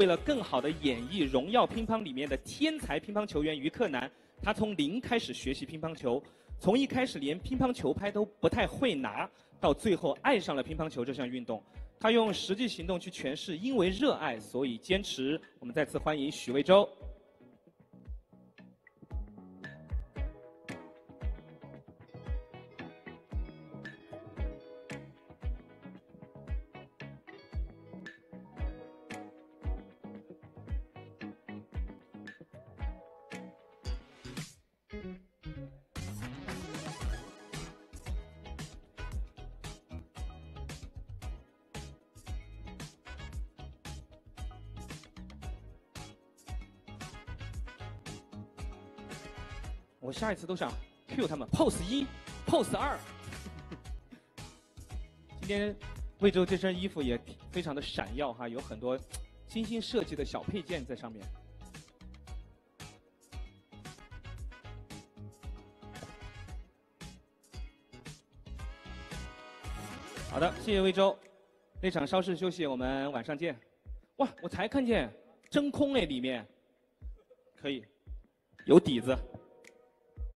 为了更好的演绎《荣耀乒乓》里面的天才乒乓球员于克南，他从零开始学习乒乓球，从一开始连乒乓球拍都不太会拿，到最后爱上了乒乓球这项运动。他用实际行动去诠释，因为热爱，所以坚持。我们再次欢迎许魏洲。我下一次都想 Q 他们 pose 一，pose 二。今天魏州这身衣服也非常的闪耀哈，有很多精心设计的小配件在上面。好的，谢谢魏州。那场稍事休息，我们晚上见。哇，我才看见真空哎，里面可以有底子。